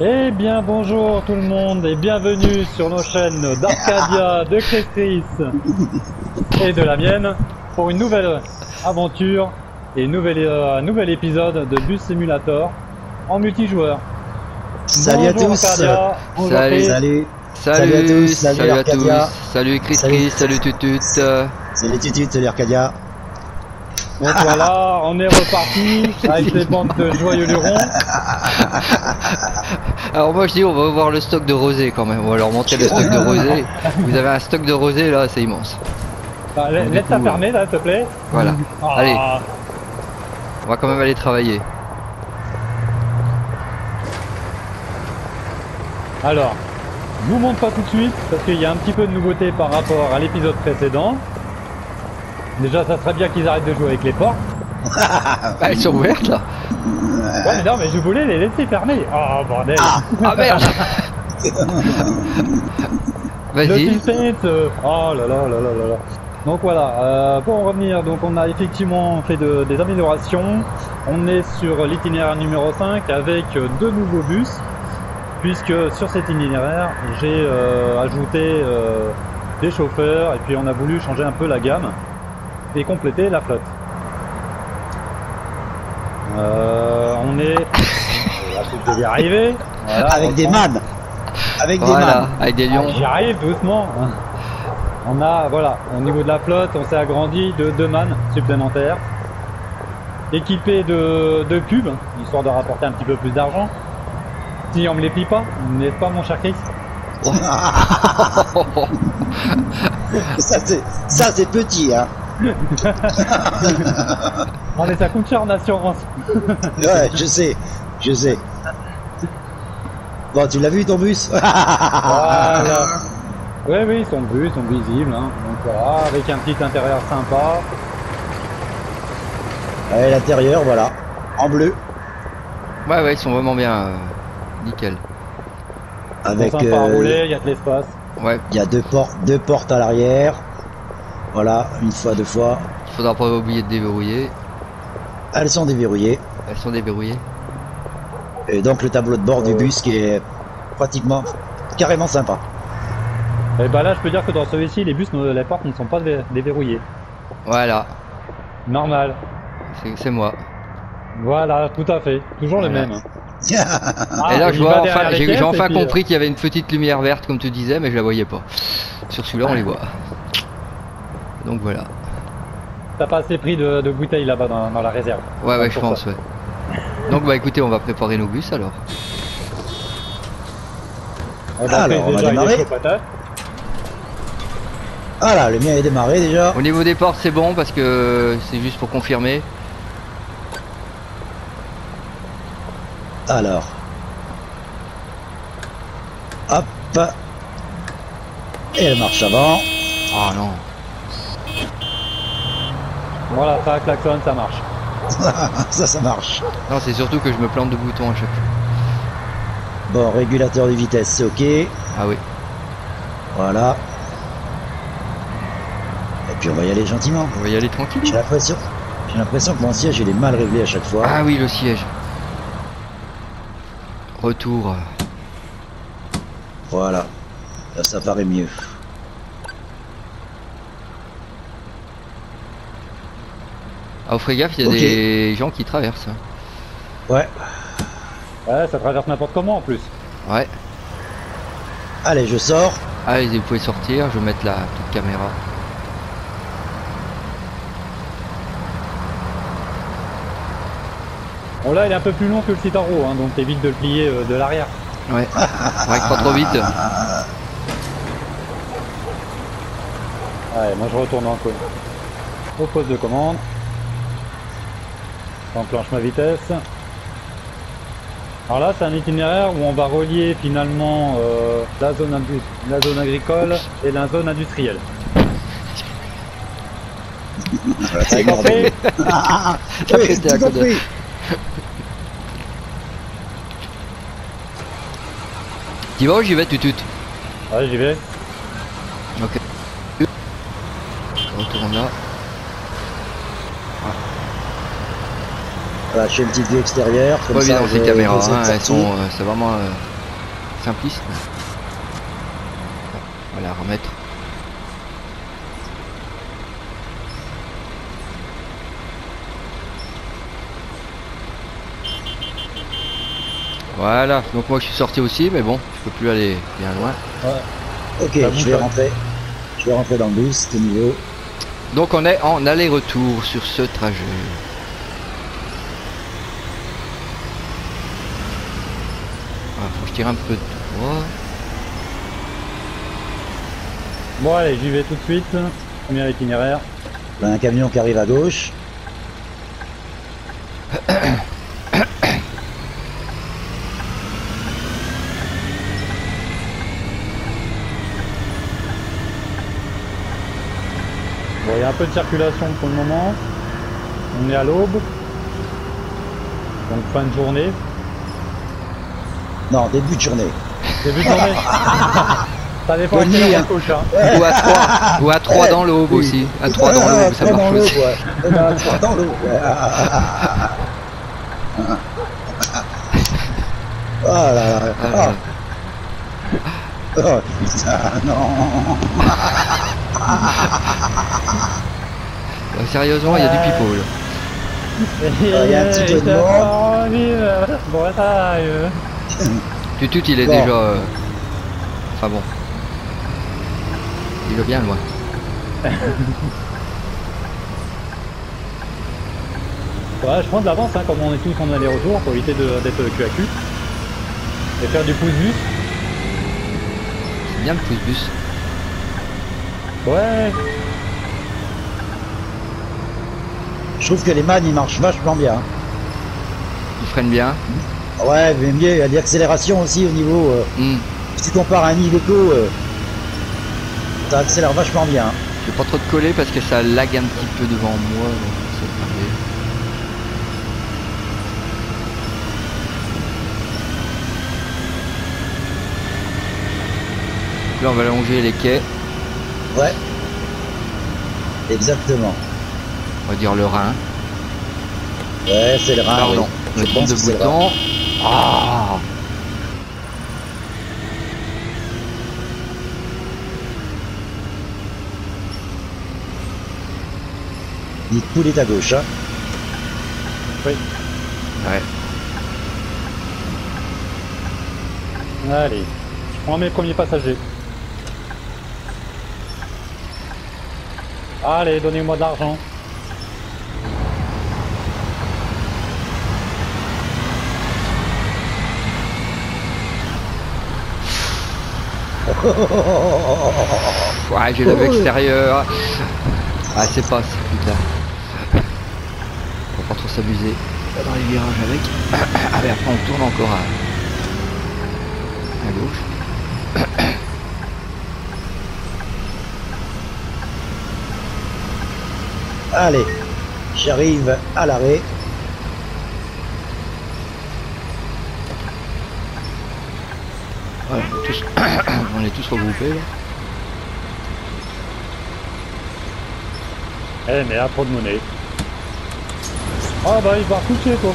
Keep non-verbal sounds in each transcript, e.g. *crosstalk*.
Eh bien bonjour tout le monde et bienvenue sur nos chaînes d'Arcadia, de Chris et de la mienne pour une nouvelle aventure et nouvel, euh, un nouvel épisode de Bus Simulator en multijoueur. Salut Bonjour à tous. Arcadia, bonjour Salut. Chris. Salut. Salut, Salut à tous, salut salut à Arcadia. tous, salut Chris Salut. Chris, salut Tutut. Salut Tutu, salut Arcadia. Donc voilà, on est reparti avec les bandes de joyeux lurons. Alors moi je dis on va voir le stock de rosé quand même, on va leur montrer le stock de rosé. Vous avez un stock de rosé là, c'est immense. Bah, Laisse ça coup, fermer là, s'il te plaît. Voilà, Ah, Allez. on va quand même aller travailler. Alors, je vous montre pas tout de suite parce qu'il y a un petit peu de nouveauté par rapport à l'épisode précédent. Déjà, ça serait bien qu'ils arrêtent de jouer avec les portes. *laughs* Ah, elles sont ouvertes là Ouais, mais non, mais je voulais les laisser fermer. Oh bordel. Ah merde *laughs* Le Vas-y, suspense. euh, Oh là là là là là là. Donc voilà, euh, pour en revenir, donc on a effectivement fait de- des améliorations. On est sur l'itinéraire numéro 5 avec euh, deux nouveaux bus, puisque sur cet itinéraire, j'ai euh, ajouté des chauffeurs et puis on a voulu changer un peu la gamme et compléter la flotte. Euh, on est... Je vais y arriver. Voilà, Avec des man. Avec des man. avec des lions. J'y arrive doucement. On a, voilà, au niveau de la flotte, on s'est agrandi de deux man supplémentaires, équipés de, de cubes, histoire de rapporter un petit peu plus d'argent. Si on me les plie pas, n'est-ce pas mon cher Chris *laughs* Ça c'est, ça c'est petit, hein. Oh mais ça coûte cher en assurance. Ouais, je sais, je sais. Bon, tu l'as vu ton bus? Voilà. *laughs* Oui, oui, ils sont vus, ils sont visibles. hein. Donc voilà, avec un petit intérieur sympa. Ouais, l'intérieur, voilà. En bleu. Ouais ouais, ils sont vraiment bien, euh, nickel. Avec, sympas à euh, rouler, il y a de l'espace. Ouais, il y a deux portes, deux portes à l'arrière. Voilà, une fois, deux fois. il faudra pas oublier de déverrouiller. Elles sont déverrouillées. Elles sont déverrouillées. Et donc le tableau de bord du bus qui est pratiquement, carrément sympa. Et bah là, je peux dire que dans celui-ci, les bus, ne- les portes ne sont pas dé- déverrouillées. Voilà, Normal. c'est moi. Voilà, tout à fait. Toujours le Voilà. même. *laughs* et là, Ah, je vois enfin, les j'ai enfin euh, compris qu'il y avait une petite lumière verte, comme tu disais, mais je la voyais pas. Sur celui-là, on les voit. Donc voilà. T'as pas assez pris de, de bouteilles là-bas dans, dans la réserve. Ouais, ouais, je pense, ça. ouais. Donc bah écoutez, on va préparer nos bus alors. Alors, on va démarrer. patate. Voilà, le mien est démarré déjà. Au niveau des portes, c'est bon parce que c'est juste pour confirmer. Alors. Hop. Et elle marche avant. Ah non. Voilà, ça klaxonne, ça marche. *laughs* ça, ça marche. Non, c'est surtout que je me plante de boutons à chaque fois. Bon, régulateur de vitesse, c'est ok. Ah oui. Voilà. Et puis on va y aller gentiment. On va y aller tranquille. J'ai l'impression, j'ai l'impression que mon siège il est mal réglé à chaque fois. Ah oui, le siège. Retour. Voilà. Là, ça paraît mieux. Ah, vous ferez gaffe, il y a des gens qui traversent. Ouais. Ouais, ça traverse n'importe comment en plus. Ouais. Allez, je sors. Allez, vous pouvez sortir, je vais mettre la petite caméra. Bon là, il est un peu plus long que le Citaro, hein, donc t'évites de le plier euh, de l'arrière. Ouais. Ouais, pas trop vite. Ouais, moi je retourne en cône. Au poste de commande. J'enclenche ma vitesse. Alors là, c'est un itinéraire où on va relier finalement euh, la, zone la zone agricole et la zone industrielle. T'as compris. *laughs* T'as coup de- compris. Tu vas où j'y vais, tutut Ouais, j'y vais. Ok. Retourne là. Bah, je fais une petite vue extérieure. C'est comme pas ça, évident ces caméras, hein, elles sont, euh, c'est vraiment euh, simpliste. On va la remettre. Voilà, donc moi je suis sorti aussi, mais bon, je peux plus aller bien loin. Ok, Ça je vais bouge. rentrer. Je vais rentrer dans le bus, de niveau. Donc on est en aller-retour sur ce trajet. Un peu de droit. Bon, allez, j'y vais tout de suite. Premier itinéraire. Un camion qui arrive à gauche. Bon, il y a un peu de circulation pour le moment. On est à l'aube. Donc fin de journée. Non, début de journée. Début de journée. *laughs* Ça dépend à Bonne nuit, hein. couche, hein. Ou à 3, ou à 3 dans l'aube Oui. aussi. À 3 dans Ah, l'aube, ça trois dans marche l'eau, aussi. ouais. Eh ben, trois dans l'eau. *laughs* ouais. Oh là là. Ah, là. Oh, oh, putain, non. Ouais, sérieusement, il y a du people. il y a un petit peu de monde. Bon, ça arrive. Tutut, il est Bon. déjà. euh, Enfin bon. Il est bien loin. *laughs* Ouais, je prends de l'avance, hein, comme on est tous en aller-retour, pour éviter d'être cul à cul. Et faire du pouce-bus. C'est bien le pouce-bus. Ouais. Je trouve que les man ils marchent vachement bien. Il freine bien. Ouais, mais mieux, il y a de l'accélération aussi au niveau. euh, Hmm. si tu compares à un Iveco, euh, ça accélère vachement bien. Je vais pas trop te coller parce que ça lag un petit peu devant moi. donc. Là, on va longer les quais, Ouais. Exactement. on va dire le Rhin. Ouais, c'est le Rhin. Pardon, oui. je pense de que bouton. Ah tout est à gauche. Hein. Oui. Ouais. Allez. Je prends mes premiers passagers. Allez, donnez-moi de l'argent. *laughs* Ouais, j'ai la vue extérieure. Ah, c'est pas, c'est plus tard. Faut pas trop s'amuser dans les virages avec. *coughs* Ah, mais après, on tourne encore à, à gauche. Allez, j'arrive à l'arrêt. On, est tous... *coughs* on est tous regroupés là. Eh merde, trop de monnaie. Ah bah il va coucher toi.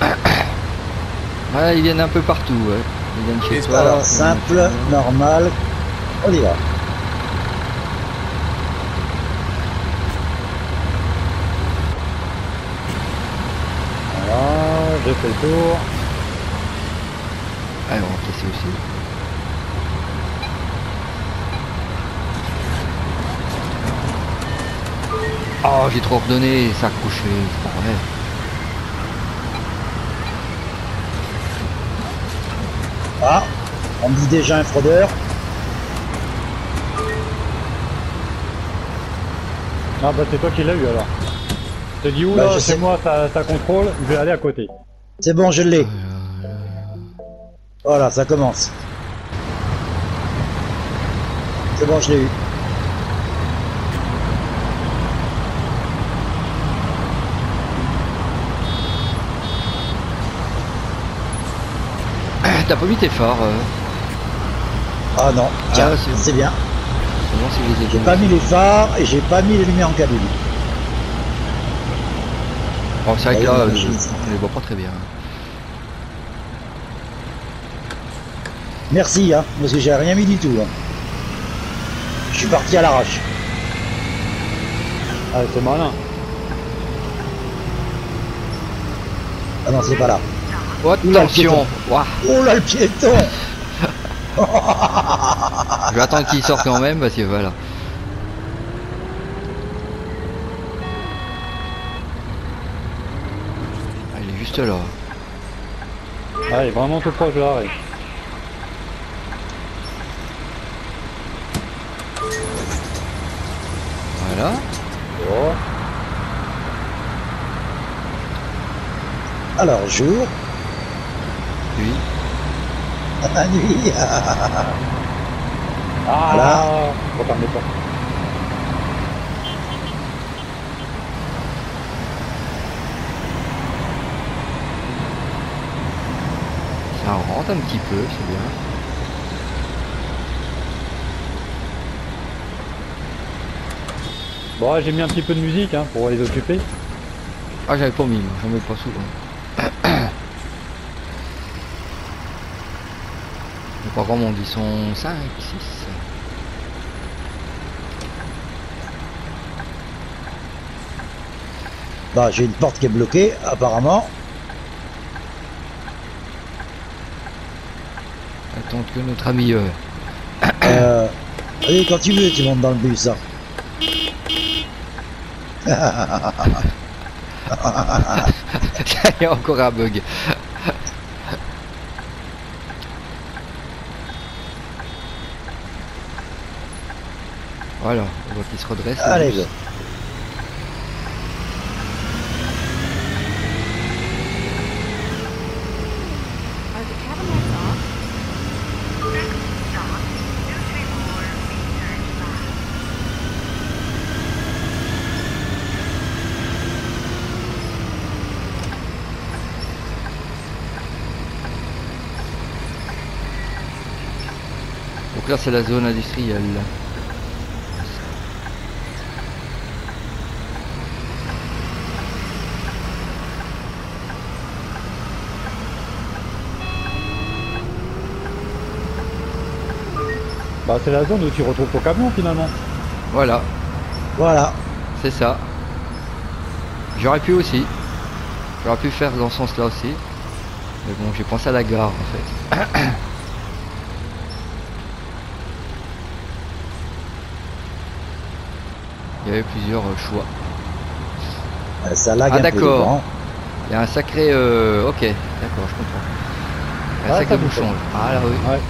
*coughs* Ouais, ils viennent un peu partout. Ouais. Ils viennent chez toi. Alors, simple, normal. On y va. Voilà, j'ai fait le tour. Casser aussi. Oh, j'ai trop redonné, ça a couché, c'est pas vrai. Ah, on me dit déjà un fraudeur. Ah bah c'est toi qui l'as eu alors. Je te dis où Bah, là, c'est moi, ça, ça contrôle, je vais aller à côté. C'est bon, je l'ai. Voilà, ça commence. C'est bon, je l'ai eu. T'as pas mis tes phares, euh, Ah non, tiens, Ah, c'est- bien. ai J'ai pas mis les phares et j'ai pas mis les lumières en cabine. Bon, c'est vrai que Ouais, là, je- les voit pas très bien. Merci, hein, parce que j'ai rien mis du tout. hein. Je suis parti à l'arrache. Ah, c'est malin. Ah non, c'est pas là. Oh, attention Ouah, Oh là, le piéton *laughs* Je vais attendre qu'il sorte quand même parce que voilà. Ah, il est juste là. Ah, il est vraiment tout proche de l'arrêt. Voilà. Alors, jour, Lui. à nuit. Ah Voilà. Refermez pas. Ça rentre un petit peu, c'est bien. Bon, j'ai mis un petit peu de musique hein, pour les occuper. Ah, j'avais pas mis, moi, j'en mets pas souvent. *coughs* Pas grand monde, ils sont 5, 6. Bah, j'ai une porte qui est bloquée, apparemment. Attends que notre ami. Euh... *coughs* Euh, allez, quand tu veux, tu montes dans le bus. hein. *laughs* Il y a encore un bug. Voilà, on voit qu'il se redresse. le Allez, bus. go. Are the cabin lights off? Donc là, c'est la zone industrielle. Bah, c'est la zone où tu retrouves ton camion finalement. Voilà, Voilà. c'est ça. J'aurais pu aussi. J'aurais pu faire dans ce sens-là aussi. Mais bon, j'ai pensé à la gare en fait. *clears throat* Il y avait plusieurs euh, choix. Euh, Ça lag Ah, un peu d'accord. Il y a un sacré... euh, Ok, d'accord, je comprends. Un Ah, sacré ça bouchon. Ah là oui. Ouais.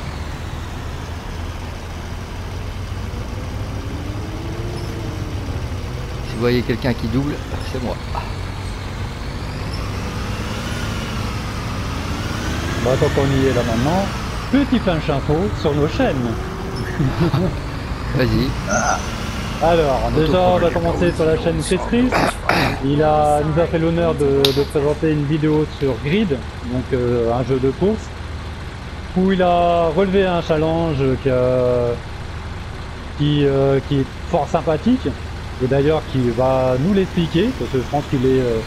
Si vous voyez quelqu'un qui double, c'est moi. Bah, tant qu'on y est là maintenant, petit flash info sur nos chaînes. *laughs* Vas-y. Alors, déjà, on va commencer sur la chaîne Chris. Il a, nous a fait l'honneur de, de présenter une vidéo sur Grid, donc euh, un jeu de course, où il a relevé un challenge qui, qui, euh, qui est fort sympathique, et d'ailleurs qui va nous l'expliquer, parce que je pense qu'il est euh,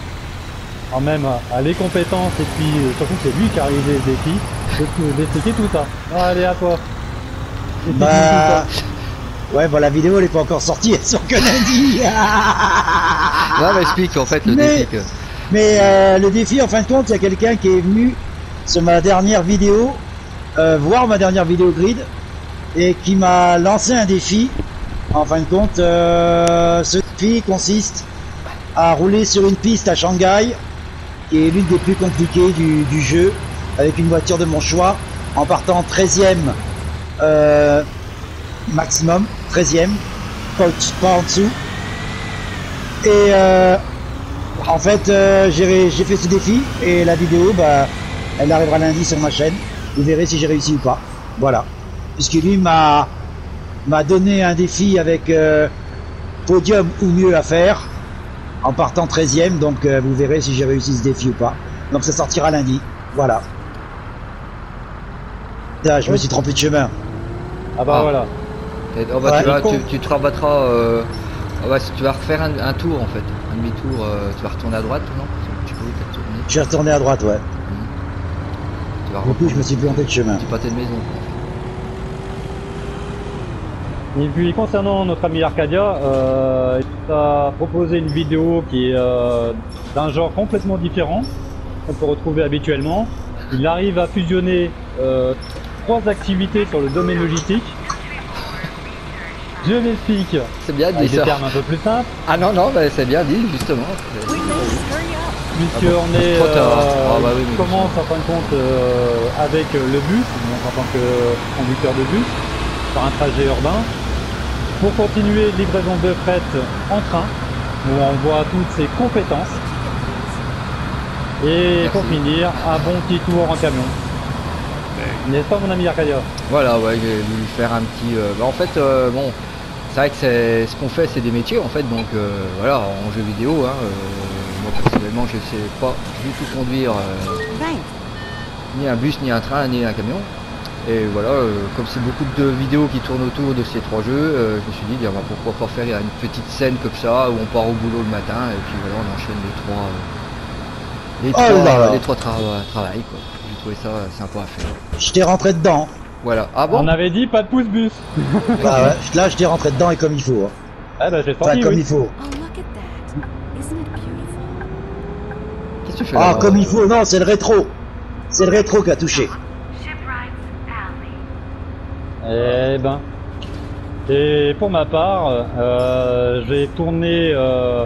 quand même à, les compétences, et puis euh, surtout c'est lui qui a réalisé le défi, d'expliquer tout ça. Allez, à toi. Bah, tout ça. Ouais, bah la vidéo elle est pas encore sortie, elle sort que lundi. Là, bah, explique en fait le Mais- défi que... Mais euh, le défi, en fin de compte, il y a quelqu'un qui est venu sur ma dernière vidéo, euh, voir ma dernière vidéo grid, et qui m'a lancé un défi. En fin de compte, euh, ce défi consiste à rouler sur une piste à Shanghai, qui est l'une des plus compliquées du, du jeu, avec une voiture de mon choix, en partant 13e euh, maximum, 13e, pas, en dessous. Et euh, en fait, euh, j'ai fait ce défi et la vidéo, bah, elle arrivera lundi sur ma chaîne. Vous verrez si j'ai réussi ou pas. Voilà. Puisque lui m'a donné un défi avec euh, podium ou mieux à faire en partant 13e. Donc vous verrez si j'ai réussi ce défi ou pas. Donc ça sortira lundi. Voilà. Ah, je me suis trompé de chemin. Ah bah Ah. voilà. Oh, bah, Ouais, tu, vas, tu, tu te rabattras... euh, ah, bah, tu vas refaire un, un tour en fait. Un demi-tour. euh, tu vas retourner à droite, non? Je suis retourné à droite, ouais. Tu vas Du coup, je me suis planté de chemin. Tu pâté de maison. Et puis concernant notre ami Arcadia, euh, il a proposé une vidéo qui est euh, d'un genre complètement différent qu'on peut retrouver habituellement. Il arrive à fusionner euh, trois activités sur le domaine logistique. M'explique C'est bien dit avec des ça. termes un peu plus simples, Ah non, non, bah, c'est bien dit, justement. Puisque Ah bon, on est trop tard. euh, Ah bah oui, commence en fin de compte euh, avec le bus, donc en tant que conducteur de bus, par un trajet urbain, pour continuer livraison de fret en train, où on voit toutes ses compétences, et Merci. pour finir, un bon petit tour en camion. N'est-ce pas mon ami Arcadia? Voilà, ouais, j'ai voulu faire un petit. euh, bah, en fait, euh, bon, c'est vrai que c'est ce qu'on fait, c'est des métiers en fait, donc euh, voilà, en jeu vidéo, hein, euh, moi personnellement, je sais pas du tout conduire euh, ni un bus, ni un train, ni un camion. Et voilà, euh, comme c'est beaucoup de vidéos qui tournent autour de ces trois jeux, euh, je me suis dit, bien, bah, pourquoi pas faire une petite scène comme ça, où on part au boulot le matin, et puis voilà, on enchaîne les trois, euh, les Oh trois, là là. les trois tra- travails, quoi. J'ai trouvé ça sympa à faire. Je t'ai rentré dedans. Voilà. Ah bon On avait dit pas de pouce-bus. *laughs* Bah ouais, là, je t'ai rentré dedans et comme il faut. hein. Eh ben j'ai Enfin, senti, comme oui. il faut. Oh, look at that. Isn't it beautiful? Qu'est-ce que tu fais Ah, là comme il faut, non, c'est le rétro. C'est le rétro qui a touché. Eh ben. Et pour ma part, euh, j'ai tourné euh,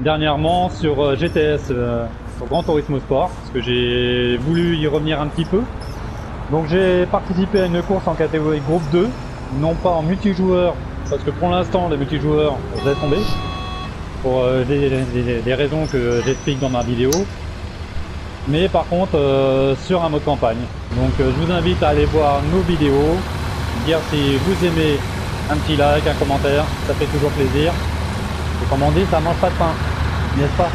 dernièrement sur euh, GTS, euh, sur Grand Turismo Sport, parce que j'ai voulu y revenir un petit peu. Donc j'ai participé à une course en catégorie groupe 2, non pas en multijoueur, parce que pour l'instant les multijoueurs, je laisse tomber, pour euh, des, raisons que j'explique dans ma vidéo. Mais par contre euh, sur un mode campagne. Donc euh, je vous invite à aller voir nos vidéos, dire si vous aimez un petit like, un commentaire, ça fait toujours plaisir. Et comme on dit, ça mange pas de pain, n'est-ce pas?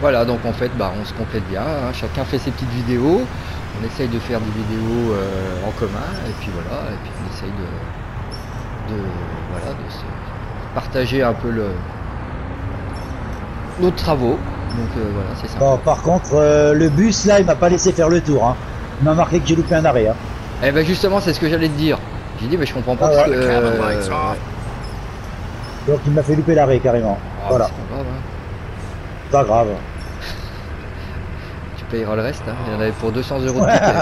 Voilà, donc en fait, bah, on se complète bien. hein. Chacun fait ses petites vidéos. On essaye de faire des vidéos euh, en commun. Et puis voilà, et puis on essaye de, de, voilà, de se partager un peu le, nos travaux. Donc euh, voilà, c'est ça. Bon, par contre, euh, le bus, là, il m'a pas laissé faire le tour. Hein. Il m'a marqué que j'ai loupé un arrêt. Hein. Eh ben justement, c'est ce que j'allais te dire. J'ai dit, mais je comprends pas Ah parce ouais. que. Donc, il m'a fait louper l'arrêt, carrément. Ah, voilà, c'est pas grave, hein. pas grave. Le reste. hein. Il y en avait pour 200 euros de ticket.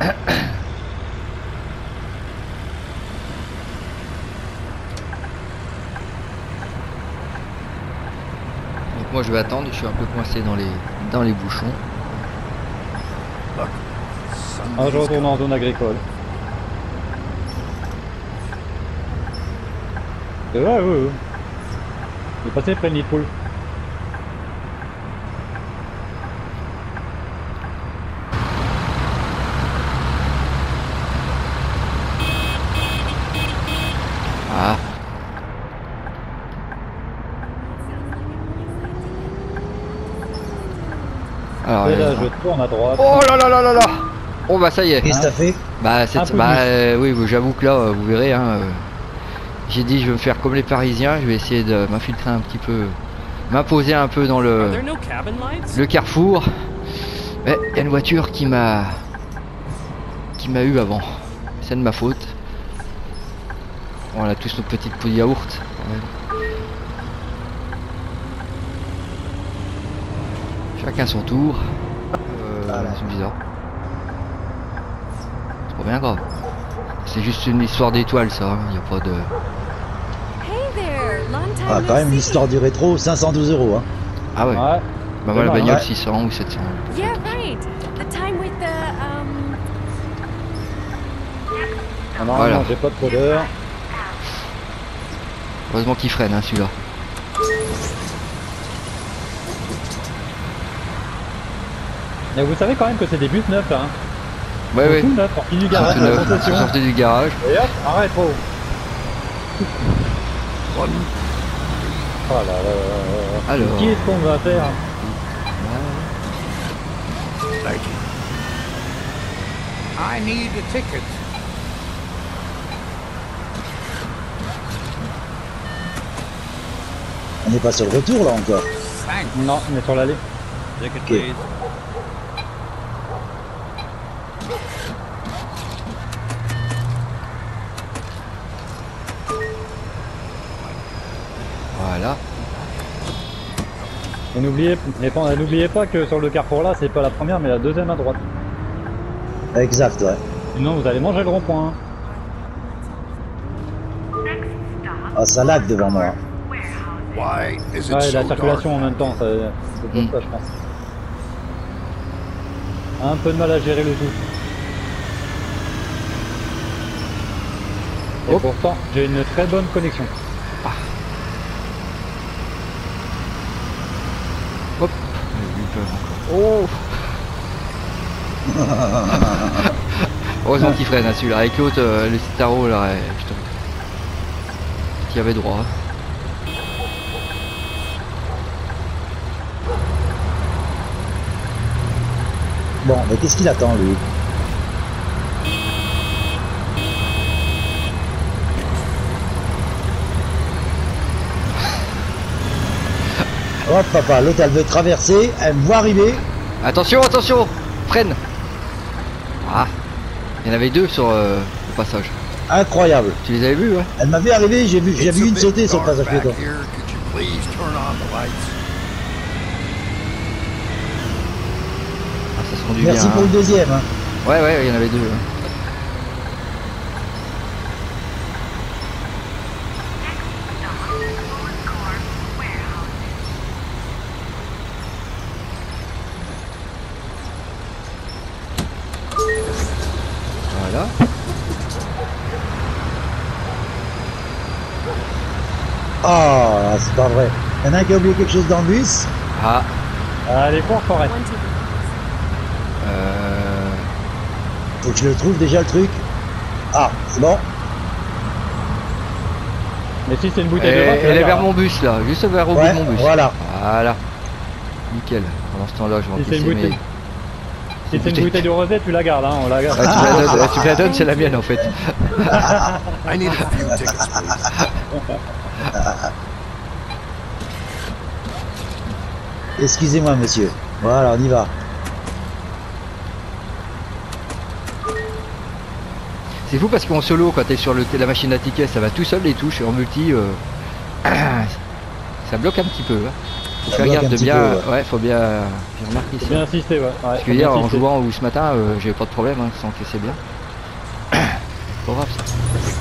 *laughs* Donc moi je vais attendre, je suis un peu coincé dans les dans les bouchons. Ah, je retourne en zone agricole. Ouais, ouais, ouais. Il est passé près de Nidpool. Ah, alors Et là, euh, je tourne à droite. Oh là là là là là. Oh bah ça y est Qu'est-ce que t'as fait? Bah, c'est, bah euh, oui, j'avoue que là, euh, vous verrez, hein, euh, j'ai dit je vais me faire comme les Parisiens, je vais essayer de m'infiltrer un petit peu, m'imposer un peu dans le, le carrefour. Mais il y a une voiture qui m'a qui m'a eu avant. C'est de ma faute. On a tous nos petites poules yaourt. quand même. Chacun son tour. Euh, Voilà. C'est bizarre. C'est pas bien grave. C'est juste une histoire d'étoiles ça. Il n'y a pas de. Hey there. Long time Ah, quand même, l'histoire du rétro, 512 euros. Hein. Ah ouais. Ouais. Bah moi la Ouais. bagnole Ouais. 600 ou 700. Yeah, right. The time with the um. Ah, non, Voilà. non, j'ai pas de codeur. Heureusement qu'il freine hein, celui-là. Mais vous savez quand même que c'est des bus neufs, hein. Ouais ouais. Tout neuf, sortis du garage, la sortis du garage. Et hop, arrête, oh. Oh là là là là là. Alors. Qu'est-ce qu'on va faire Thank you. I need a ticket. On n'est pas sur le retour là encore. Thanks. Non, on est sur l'allée. Ok. please. Voilà. Et n'oubliez, pas- n'oubliez pas que sur le carrefour là, c'est pas la première, mais la deuxième à droite. Exact, ouais. Sinon, vous allez manger le rond-point. hein. Ah, ça lag devant moi. Why is it Ouais, la circulation en même temps, ça- c'est pour Mm. ça, je pense. Un peu de mal à gérer le tout. Et Hop. pourtant, j'ai une très bonne connexion. Hop. J'ai eu peur encore. Oh *laughs* Heureusement qu'il freine hein, celui-là. Avec l'autre, euh, le Citaro là, ouais, putain. Qui avait droit. Bon, mais qu'est-ce qu'il attend lui? Hop papa, l'autre elle veut traverser, elle me voit arriver. Attention, attention Freine Ah Il y en avait deux sur euh, le passage. Incroyable. Tu les avais vus, ouais Elle m'avait arrivé, j'ai vu, j'ai It's vu une sauter sur le passage back piéton. here. Could you please turn on the lights? Ah, ça se conduit Merci bien. pour le hein. deuxième. hein. Ouais, ouais, il y en avait deux. hein. Voilà. Ah, c'est pas vrai. Il y en a un qui a oublié quelque chose dans le bus. Ah, Allez, Forest. One ticket. euh... Faut que je le trouve déjà le truc. Ah, c'est bon. Mais si c'est une bouteille de Elle, vin, elle est vers hein. mon bus là, juste vers au bout de mon bus. voilà. Voilà. Nickel. Pendant ce temps-là, je vais Si c'est une encaisser mes... bouteille. Si c'est une bouteille de rosé, tu la gardes, hein, on la garde. Ah, tu la donnes, tu me la donnes, c'est la mienne en fait. *laughs* *laughs* I need a few tickets, please. *laughs* Excusez-moi monsieur. Voilà, on y va. C'est fou parce qu'en solo, quand t'es sur le, la machine à tickets, ça va tout seul les touches et en multi, euh, *clears throat* ça bloque un petit peu. hein. Faut faire gaffe de bien. peu, ouais. faut bien. J'ai remarqué ça. Faut bien insister, ouais. ouais Parce que hier, en jouant ou ce matin, euh, j'avais pas de problème, hein, ça encaissait bien. Pas grave ça.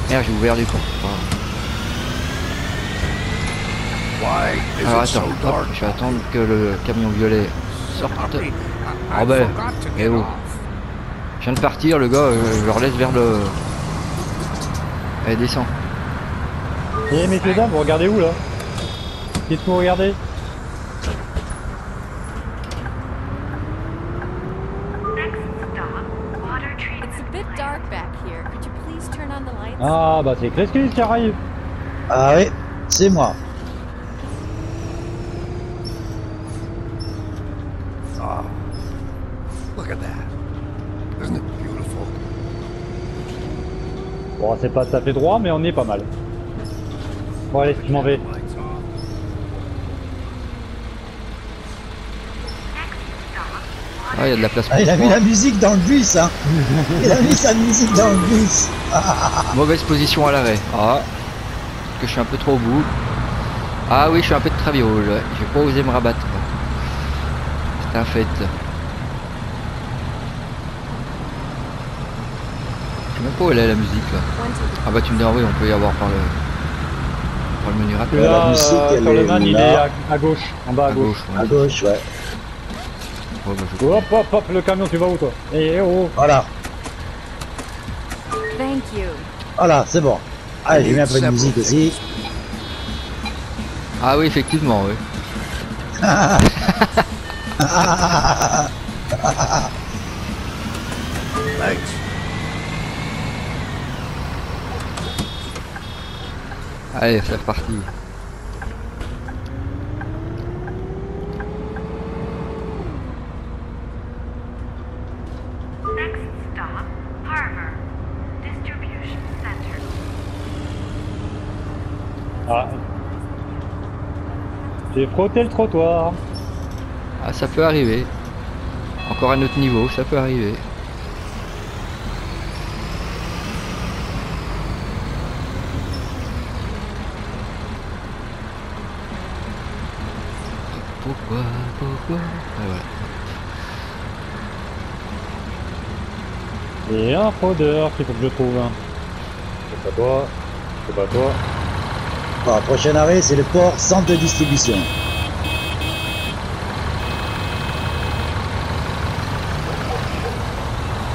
Merde, j'ai ouvert du con. Pas grave. Why is Alors attends, hop, je vais attendre que le camion violet sorte. Ben, eh oh. off. Je viens de partir, le gars, euh, je le relaisse vers le. Allez, descend. Eh messieurs dames, vous regardez où là? Qu'est-ce que vous regardez? Ah bah c'est Kreskis qui arrive Ah oui, c'est moi. C'est pas tout à fait droit mais on est pas mal. Bon allez, je m'en vais. Ah, il y a de la place pour Ah, il a mis la musique dans le bus, hein. Il a mis sa musique dans le bus. Mauvaise position à l'arrêt. Ah, que je suis un peu trop au bout. Ah oui, je suis un peu de. Je vais pas osé me rabattre. C'est un fait. Je sais même pas où elle est la musique là. Ah bah tu me dis ah oui, on peut y avoir par le, par le menu rapide. la là, musique, euh, elle sur le est man il est à, à gauche, en bas à, À gauche. gauche. ouais. À gauche, ouais. Ouais, bah, je- Hop hop hop, le camion tu vas où toi? Eh eh, oh Voilà, Thank you. voilà, c'est bon. Ah, j'ai mis un peu de musique aussi. Ah oui, effectivement, oui. *laughs* *laughs* Allez, c'est reparti. Ah, J'ai frotté le trottoir. Ah, ça peut arriver. Encore un autre niveau, ça peut arriver. Pourquoi Ah, voilà. Et un fraudeur qu'il faut que je trouve. C'est pas toi. C'est pas toi. Bon, prochain arrêt, c'est le port centre de distribution.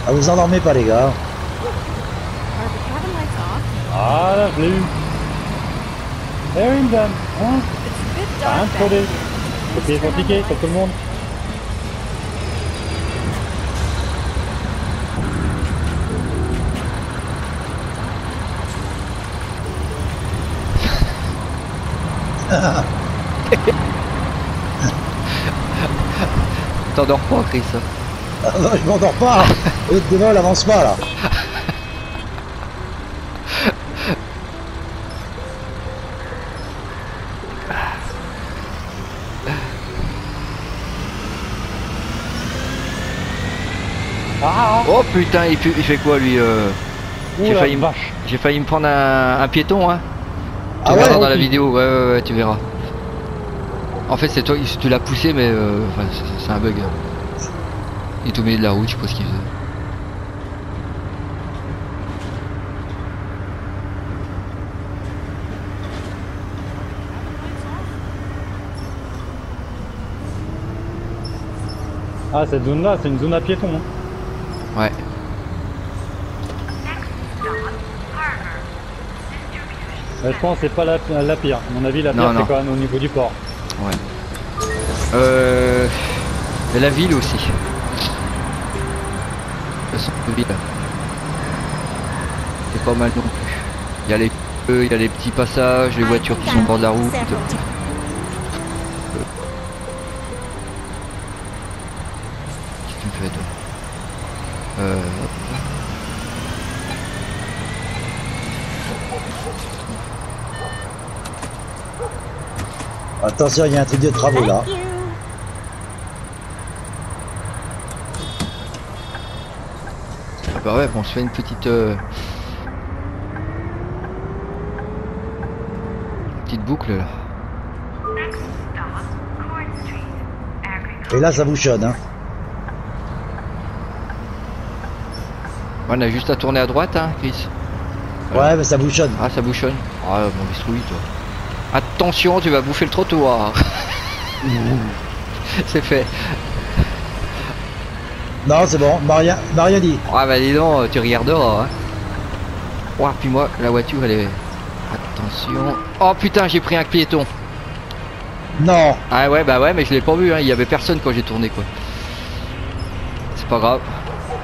Ah, vous endormez pas, les gars. Are the cabin lights off? Ah là, je l'ai eu. Eh une dame. Hein It's a bit dark son ticket pour tout le monde. T'endors pas, Chris Ah non, je m'endors pas. Le *laughs* devant, il avance pas, là. Ah Oh putain, il, il fait quoi lui euh J'ai failli, me- failli prendre un, un piéton, hein. Tu Ah verras ouais dans la vidéo, ouais, ouais, ouais, tu verras. En fait, c'est toi, tu l'as poussé, mais euh, enfin, c'est- un bug. Il est au milieu de la route, je sais pas ce qu'il faisait. Ah, cette zone-là, c'est une zone à piétons. hein. Ouais. Euh, je pense que c'est pas la, la pire. À mon avis, la pire, c'est quand même au niveau du port. Euh, et la ville aussi. Le centre de ville. C'est pas mal non plus. Il y a les il y a les petits passages, les voitures qui sont au bord de la route. Attention, il y a un truc de travaux, là. Ah bah ouais, bon, on se fait une petite. euh, Petite boucle là. Et là, ça bouchonne, hein. On a juste à tourner à droite, hein, Chris? Ouais, mais ça bouchonne. Ah, ça bouchonne. Ah, bon, bisouille, toi. Attention, tu vas bouffer le trottoir. *laughs* C'est fait. Non, c'est bon, m'a rien, m'a rien dit. Ah, bah dis donc, tu regarderas. Hein. Oh, puis moi, la voiture, elle est. Attention. Oh putain, j'ai pris un piéton. Non. Ah ouais, bah ouais, mais je l'ai pas vu, hein. il y avait personne quand j'ai tourné, quoi. C'est pas grave.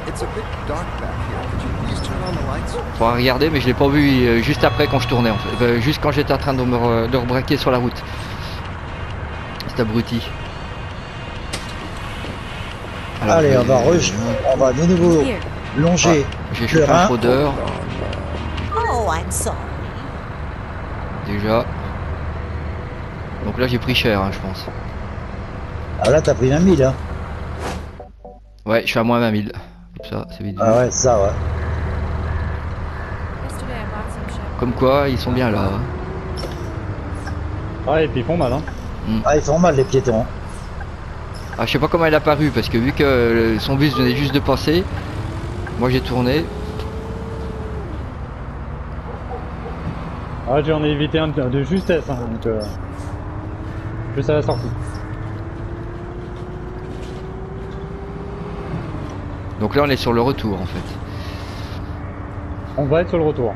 It's a bit dark back here. Could you please Faudra regarder, mais je l'ai pas vu euh, juste après quand je tournais, en fait. Euh, juste quand j'étais en train de me re- de rebraquer sur la route. C'est abruti. Alors, Allez, on va rush. On va de nouveau longer. J'ai chopé un fraudeur, Oh, I'm sorry. déjà. Donc là, j'ai pris cher, hein, je pense. Ah là, t'as pris 20 000, hein. Ouais, je suis à moins 20 000. Comme ça, c'est vite. Ah ouais, ça, ouais. Comme quoi, ils sont bien là. Ah, et puis ils font mal, hein. Ah, ils font mal, les piétons. Ah, je sais pas comment elle a paru, parce que vu que euh, son bus venait juste de passer, moi j'ai tourné. Ah, j'en ai évité un de justesse, hein, donc. Euh... Plus à la sortie. Donc là, on est sur le retour en fait. On va être sur le retour.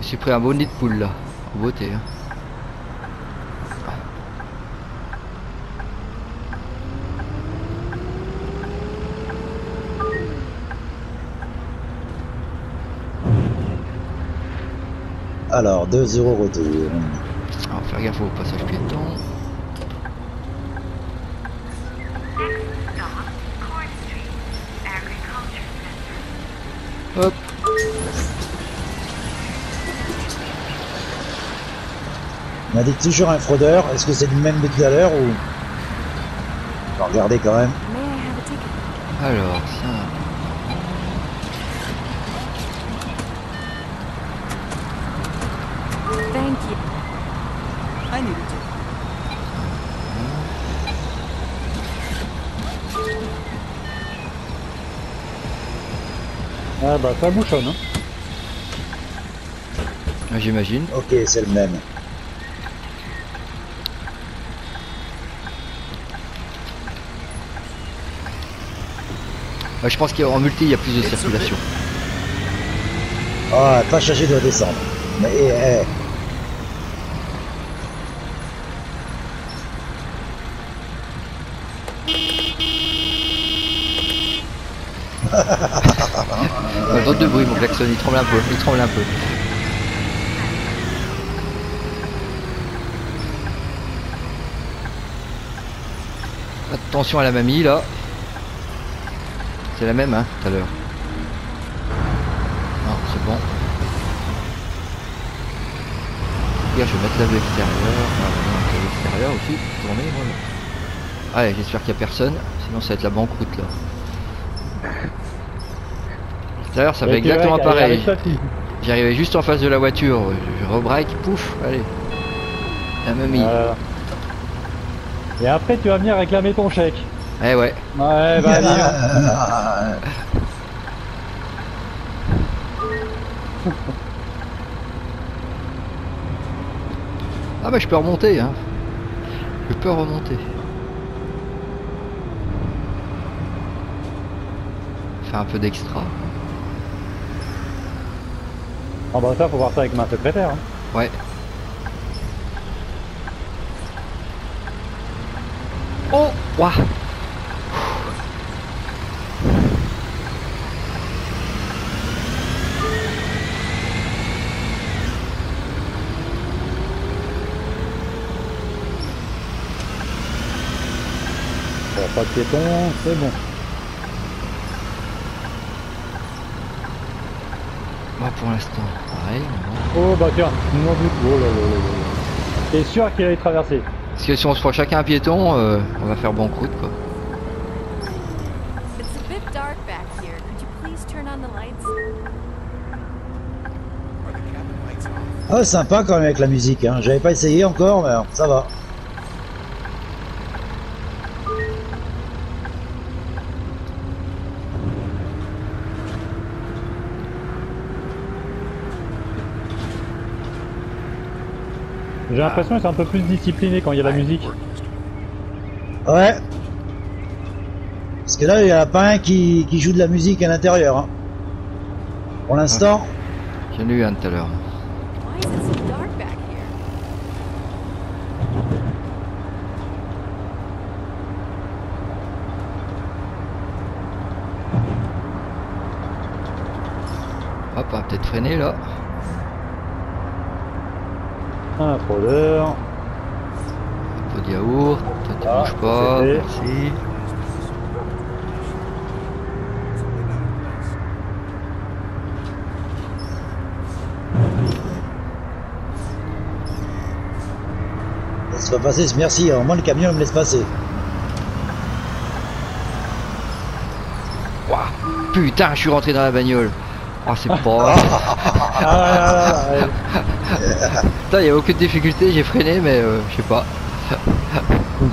J'ai pris un bon nid de poule là. En beauté. Hein. Alors, 2 euros retour. Alors, faire gaffe au passage piéton. On a dit toujours un fraudeur. Est-ce que c'est le même de tout à l'heure ou? On va regarder quand même. Alors, ça. Thank you. I need a ticket. Ah bah ça bouchonne. Hein. Ah, J'imagine. Ok, c'est le même. Je pense qu'en multi, il y a plus de circulation. Ah, pas chargé doit descendre. Mais eh, *laughs* Drôle de bruit, mon klaxon, il tremble un peu. Il tremble un peu. Attention à la mamie là. C'est la même hein tout à l'heure. Non, c'est bon. Je vais mettre la vue extérieure. Ah, non, la vue extérieure aussi. Tourner, moi. Allez, j'espère qu'il n'y a personne. Sinon, ça va être la banqueroute là. Tout à l'heure, ça fait exactement pareil. J'arrivais juste en face de la voiture. Je, je rebraque, pouf, allez. La mamie. Voilà. Et après tu vas venir réclamer ton chèque. Eh ouais. Ouais, bah allez. Ah bah je peux remonter hein. Je peux remonter. Faire un peu d'extra. Ah bah ça faut voir ça avec ma secrétaire. hein. Ouais. Oh Ouah Bon, pas de piéton, c'est bon. Moi pour l'instant, pareil. bon. Oh bah tiens, non doute. Oh là là là là là. T'es sûr qu'il allait traverser? Parce que si on se prend chacun un piéton, euh, on va faire banqueroute quoi. It's a bit dark back here. Could you please turn on the lights? Are the cabin lights off? Ah, sympa quand même avec la musique. Hein. J'avais pas essayé encore, mais ça va. J'ai l'impression que c'est un peu plus discipliné quand il y a la musique. Ouais. Parce que là, il y en a pas un qui, qui joue de la musique à l'intérieur. Hein. Pour l'instant, J'en ai eu un tout à l'heure. Why is it so dark back here? Hop, on va peut-être freiner là. Un fraudeur. Un peu de yaourt. Toi tu Ah, manges pas. Merci. laisse pas passer, c'est merci. Au moins, le camion me laisse passer. Putain, je suis rentré dans la bagnole. Oh, c'est pas. Ah là là là, ouais. *laughs* Putain, y a aucune difficulté, j'ai freiné, mais euh, je sais pas.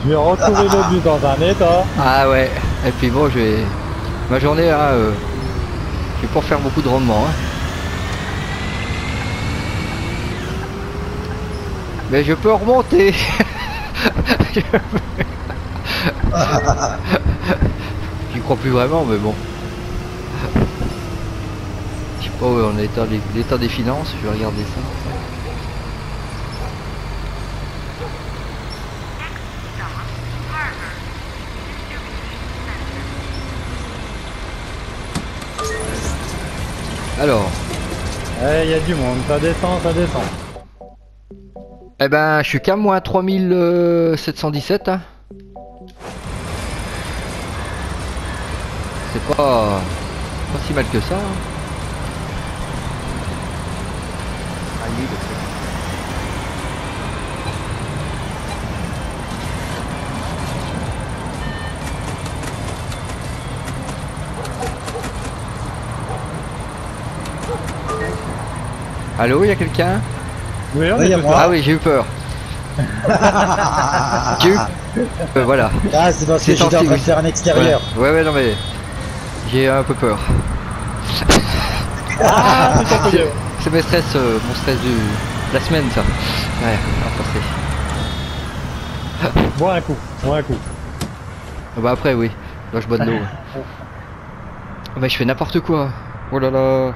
Je vais retrouver le bus dans un état. Ah ouais, et puis bon, je vais. Ma journée, hein, euh, je vais pas faire beaucoup de rendement. Hein. Mais je peux remonter. Peux- *laughs* J'y crois plus vraiment, mais bon. Je sais pas où on est l'état des finances, je vais regarder ça. Alors, Eh, il y a du monde, ça descend, ça descend. eh ben, je suis qu'à moins 3717. Hein. C'est pas, pas si mal que ça. hein. Allô, il y a quelqu'un? Oui, on Oui, est y a tous moi. là. Ah oui, j'ai eu peur. *laughs* j'ai eu... Euh, voilà. Ah, c'est parce que j'étais en train de faire un extérieur. Ouais, ouais, ouais, non mais... J'ai un peu peur. Ah. *laughs* C'est mes stress, euh, mon stress de la semaine, ça. Ouais, on va passer. Bois un coup, bois un coup. Ah Bah après, oui. Là, je bois de l'eau. *laughs* Ah Bah, je fais n'importe quoi. Oh là là.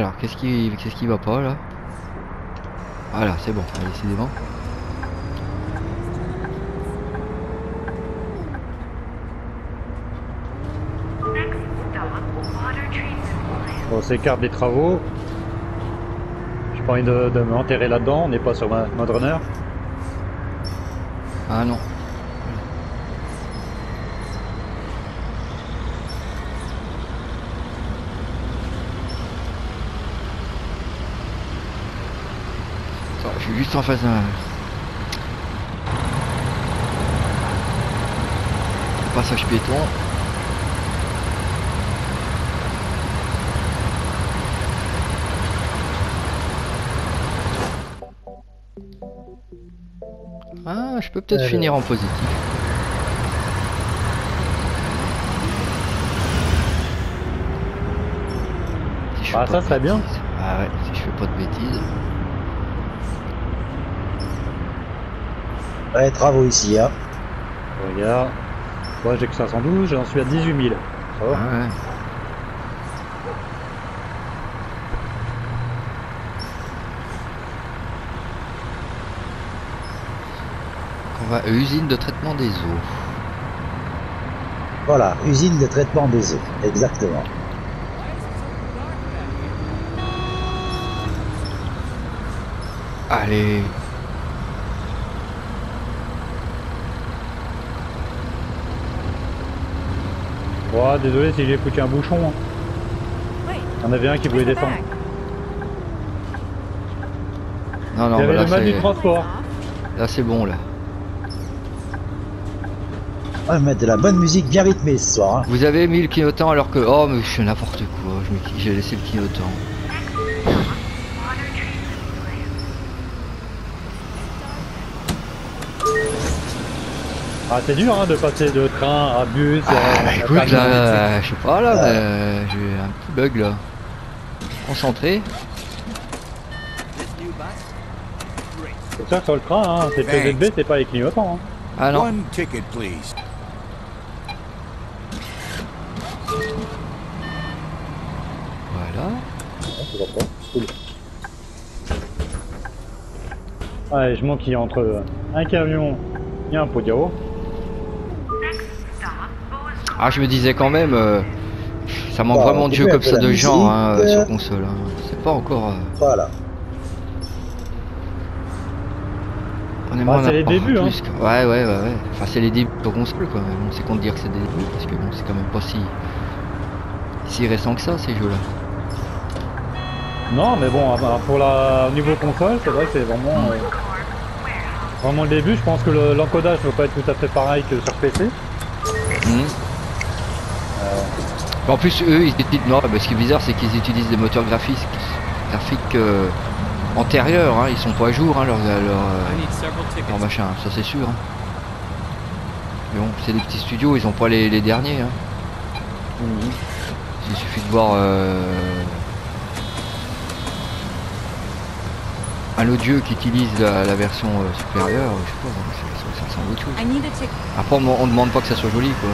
Alors, qu'est-ce qui, qu'est-ce qui va pas là? Voilà, c'est bon, décidément. Treatment plant. On s'écarte des travaux. J'ai pas envie de, de m'enterrer là-dedans, on n'est pas sur ma, mode runner. Ah non. Attends, je suis juste en face d'un... Passage piéton. Ah, je peux peut-être finir en positif. Si Ah, ça serait bien. Ah ouais, si je fais pas de bêtises. Ouais, travaux ici, hein. Regarde. Moi j'ai que 512, j'en suis à 18 000. Ça va Ah ouais. On va à usine de traitement des eaux. Voilà, usine de traitement des eaux. Exactement. Allez. Ouais, désolé si j'ai foutu un bouchon. hein. Il y en avait un qui voulait descendre. Non, non, Il y bah avait là le mal du c'est transport. là c'est bon là. On va mettre de la bonne musique bien rythmée ce soir. Hein. Vous avez mis le clignotant alors que oh mais je fais n'importe quoi. Je J'ai laissé le clignotant. Ah, c'est dur hein, de passer de train à bus. Ah, à- bah, à écoute terminal. là, euh, je sais pas là, euh, j'ai un petit bug là. Concentré. C'est que sur le train, hein, c'est. PZB, c'est pas les clignotants. Hein. Ah non. One ticket, please. Voilà. Ouais, je manquille entre un camion et un pot de Ah je me disais quand même, euh, ça manque Bah, vraiment de jeux comme ça de gens hein, euh. sur console. hein. C'est pas encore. euh, Voilà. Bah, c'est les débuts, hein. plus, quoi. Ouais ouais ouais ouais. Enfin c'est les débuts sur console quoi. Mais bon, c'est de dire que c'est des débuts parce que bon c'est quand même pas si si récent que ça ces jeux là. Non, mais bon, ah, pour la au niveau console, c'est vrai que c'est vraiment, euh, vraiment le début. Je pense que le- l'encodage ne va pas être tout à fait pareil que sur PC. Mhm. En plus, eux, ils utilisent. Non, bah, ce qui est bizarre, c'est qu'ils utilisent des moteurs graphiques, graphiques euh, antérieurs. Hein. Ils sont pas à jour, hein, leur, leur, euh, leur machin, ça c'est sûr. hein. Mais bon, c'est des petits studios, ils ont pas les, les derniers. Hein. Il suffit de voir euh, un audio qui utilise la, la version euh, supérieure. Je sais pas, ça, ça- ça ressemble à autre chose. Après, on, on demande pas que ça soit joli, quoi.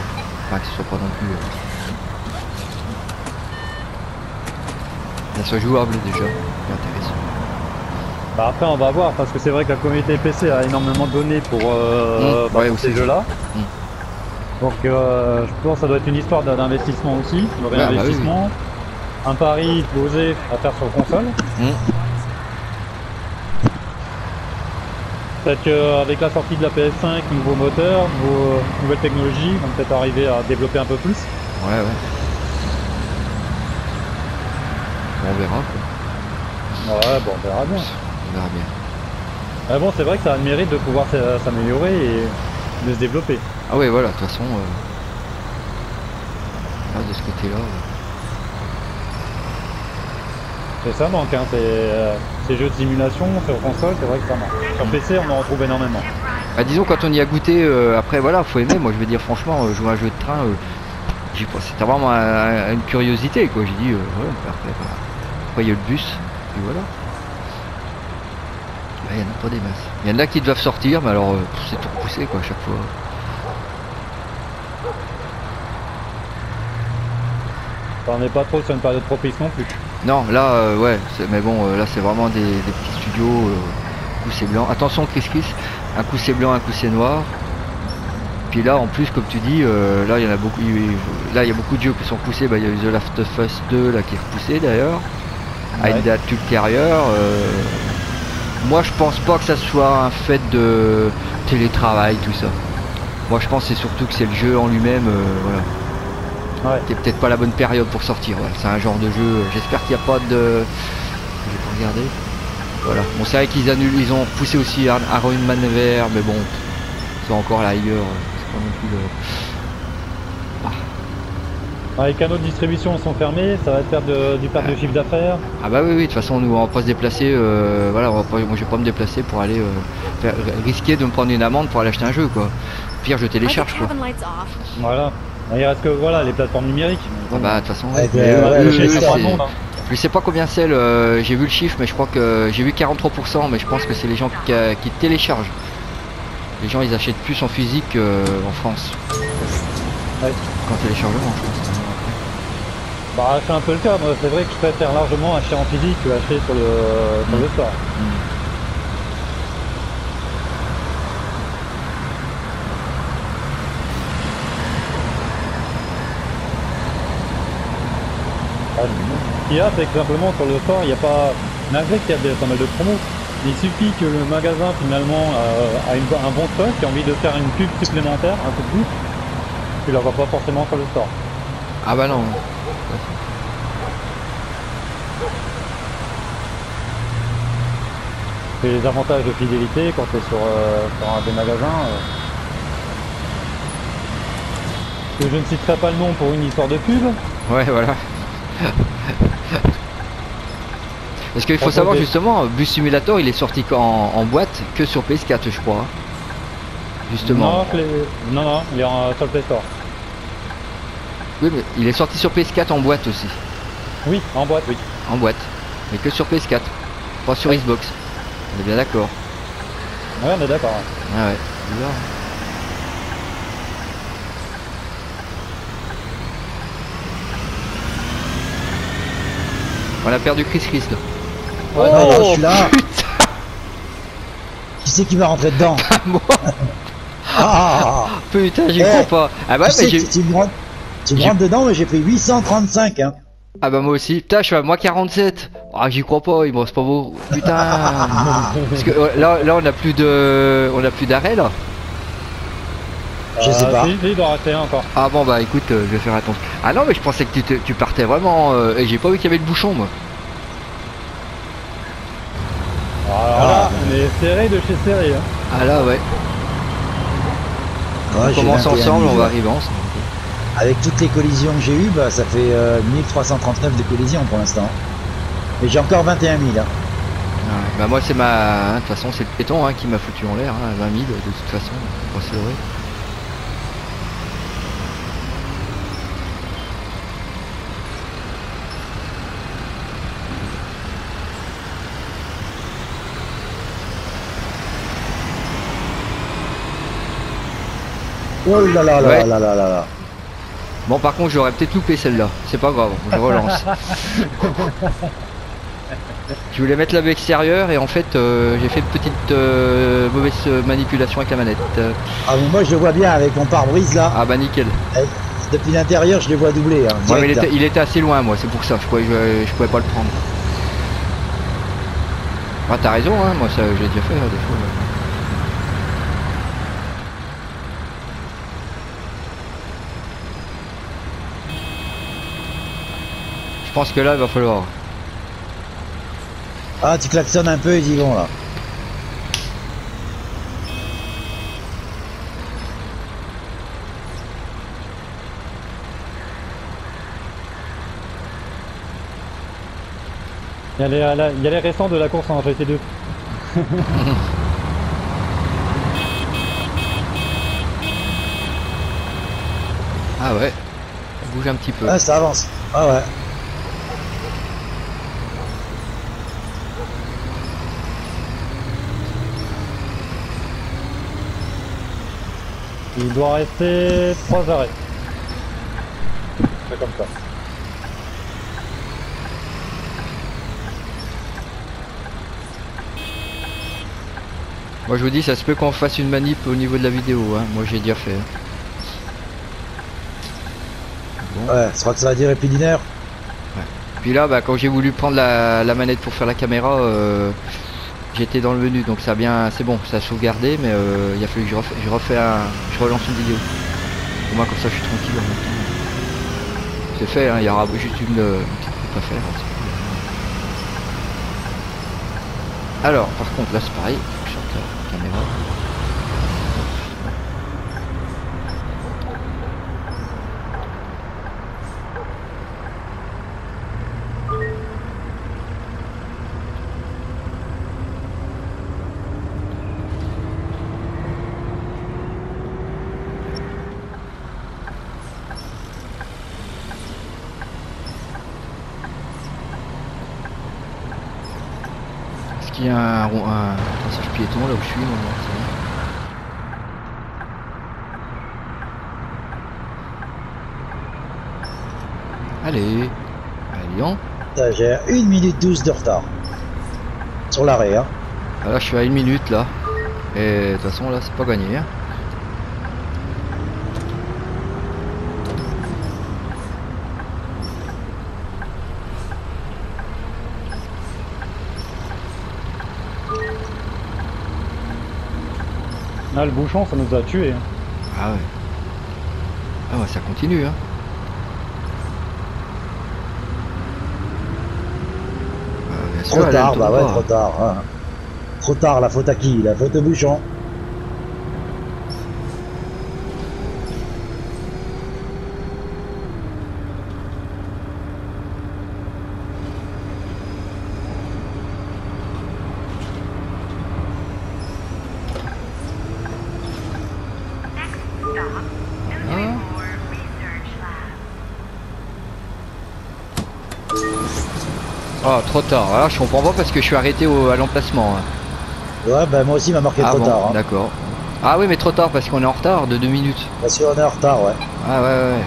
Enfin, que ce soit pas non plus. euh, soit jouable déjà. C'est intéressant. Bah après, on va voir parce que c'est vrai que la communauté PC a énormément donné pour, euh, Mmh, bah, ouais, pour ces jeux-là. Mmh. Donc, euh, je pense que ça doit être une histoire d'investissement aussi, de bah oui, réinvestissement. Un pari posé à faire sur console. Mmh. Peut-être qu'avec la sortie de la PS5, nouveau moteur, nouveau, nouvelles technologies, vont peut-être arriver à développer un peu plus. Ouais, ouais. On verra, quoi. Ouais, bon, on verra bien. On verra bien. Ah bon, c'est vrai que ça a le mérite de pouvoir s'a- s'améliorer et de se développer. Ah ouais, voilà, de toute façon. euh, là, de ce côté-là. euh, C'est ça manque, hein, c'est, euh, ces jeux de simulation sur console, c'est vrai que ça manque. Sur PC, on en retrouve énormément. Bah, disons quand on y a goûté, euh, après voilà, faut aimer. Moi je veux dire franchement, euh, jouer à un jeu de train, c'était vraiment un- un- une curiosité quoi. J'ai dit, voilà, après, voilà. Après il y a le bus, et voilà. Ouais, Il y en a pas des masses. Il y en a qui doivent sortir, mais alors euh, c'est tout repoussé quoi à chaque fois. On n'est pas trop sur une période propice non plus. Non, là euh, ouais, mais bon, euh, là c'est vraiment des, des petits studios. euh, coup c'est blanc. Attention Chris Chris, un coup c'est blanc, un coup c'est noir. Puis là en plus comme tu dis, euh, là il y en a beaucoup. Là il y a beaucoup de jeux qui sont poussés. Bah, il y a eu The Last of Us 2 là qui est repoussé d'ailleurs. À Ouais. une date ultérieure. moi je pense pas que ça soit un fait de télétravail, tout ça. Moi je pense que c'est surtout que c'est le jeu en lui-même, voilà. Ouais. C'est peut-être pas la bonne période pour sortir. C'est un genre de jeu. J'espère qu'il n'y a pas de. Je vais pas regarder. Voilà. Bon, c'est vrai qu'ils annulent. Ils ont repoussé aussi Ar- Iron Man vert, mais bon, c'est encore la rigueur. euh, C'est pas non plus le. Les canaux de distribution sont fermés, ça va te faire de- du perte de chiffre d'affaires. Ah bah oui, oui. De toute façon, nous on va pas se déplacer. euh, voilà, on va pas- moi je vais pas me déplacer pour aller euh, faire- risquer de me prendre une amende pour aller acheter un jeu, quoi. Pire, je télécharge, quoi. Voilà. Il reste que voilà, les plateformes numériques. Ah bah de toute façon. Ouais, Mais, ouais, euh, eux, eux, monde, hein. Je sais pas combien c'est, le- j'ai vu le chiffre, mais je crois que j'ai vu 43%, mais je pense que c'est les gens qui, qui téléchargent. Les gens ils achètent plus en physique euh, en France. Ouais. Qu'en téléchargement, je pense. Bah, c'est un peu le cas. Moi, c'est vrai que je préfère largement acheter en physique que acheter sur le, sur le store. Ah, Ce qu'il y a, c'est que simplement sur le store, il n'y a pas. Malgré qu'il y a des- pas mal de promos, il suffit que le magasin finalement euh, a une- un bon stock et a envie de faire une pub supplémentaire, un peu plus. Tu la vois pas forcément sur le store. Ah bah non. C'est les avantages de fidélité quand tu es sur, euh, sur un des magasins. euh. Je ne citerai pas le nom pour une histoire de pub. Ouais, voilà. Parce qu'il faut savoir justement, Bus Simulator il est sorti en, en boîte que sur PS4 je crois. Justement. Non, non, non, il est en, sur le Play Store. Oui mais il est sorti sur PS4 en boîte aussi. Oui, en boîte, oui. En boîte. Mais que sur PS4. Pas sur Xbox. On est bien d'accord. Ouais, on est d'accord. Ah ouais. Bizarre. On a perdu Chris Chris là. Y est. je suis là. Qui c'est qui va rentrer dedans *laughs* Moi, Ah, ah, ah. putain, j'y Eh, crois pas. Ah bah, mais j'ai... tu me rentres, tu me j'ai- rentres dedans, mais j'ai pris 835. Hein. Ah bah moi aussi. Putain, je suis à moi 47. Ah j'y crois pas, il me reste pas beau. Putain. *laughs* Parce que euh, là, là on a plus de, on a plus d'arrêt là. Je sais Euh, pas. il doit encore. Ah bon bah écoute, euh, je vais faire attention. Ah non mais je pensais que tu, te- tu partais vraiment. euh, et j'ai pas vu qu'il y avait le bouchon moi. Alors là, on est serré de chez serré. Hein. Ah là ouais. Ouais, on commence 21 ensemble, 000. on va arriver ensemble. Avec toutes les collisions que j'ai eues, bah, ça fait euh, 1339 de collisions pour l'instant. Et j'ai encore 21 000. Hein. Ah ouais. Bah moi c'est ma. hein, De toute façon c'est le péton hein, qui m'a foutu en l'air, hein, 20 000 de toute façon. pas se leurrer. Oh là là là Ouais. là là là là. Bon par contre j'aurais peut-être loupé celle-là. C'est pas grave, je relance. *laughs* je voulais mettre la vue extérieure et en fait euh, j'ai fait une petite euh, mauvaise euh, manipulation avec la manette. Ah, mais moi je le vois bien avec mon pare-brise là. Ah bah nickel. Depuis l'intérieur, je les vois doubler. Hein, Ouais, mais il, était, il était assez loin moi, c'est pour ça, je pouvais, je, je pouvais pas le prendre. Ah t'as raison hein, moi ça j'ai déjà fait hein, des fois. Je pense que là, il va falloir. Ah, tu klaxonnes un peu et ils vont là. Il y, a les, la, récents de la course hein, en GT2. *laughs* ah ouais, bouge un petit peu. Ah ça avance, ah ouais. Il doit rester 3 arrêts. C'est comme ça. Moi je vous dis, ça se peut qu'on fasse une manip au niveau de la vidéo. Hein. Moi j'ai déjà fait. Ouais, je crois que ça va durer plus d'une heure. Puis là, bah, quand j'ai voulu prendre la, la manette pour faire la caméra, euh, j'étais dans le menu, donc ça bien, c'est bon, ça a sauvegardé, mais euh, il a fallu que je refais, je refais un, je relance une vidéo. Au moins comme ça, je suis tranquille en même temps. C'est fait, hein, il y aura juste une, euh, une à faire. hein. Alors, par contre, là c'est pareil, je sorte la caméra. Est-ce qu'il y a un, un passage piéton là où je suis bon. Allez, allez, Lyon. J'ai 1 minute 12 de retard. Sur l'arrêt, hein. Ah, là, je suis à une minute là. Et de toute façon, là, c'est pas gagné. hein. Là, le bouchon, ça nous a tués. hein. Ah ouais. Ah ouais, ça continue. Hein. Euh, bien sûr, Trop elle, tard, bah ouais, pas. trop tard. hein. Trop tard, la faute à qui? La faute au bouchon. Ah, trop tard. Alors, je comprends pas parce que je suis arrêté au- à l'emplacement. hein. Ouais, bah moi aussi, il m'a marqué Ah trop bon, tard. Hein. d'accord. Ah oui, mais trop tard parce qu'on est en retard de deux minutes. Parce qu'on est en retard, ouais. Ah ouais, ouais, ouais.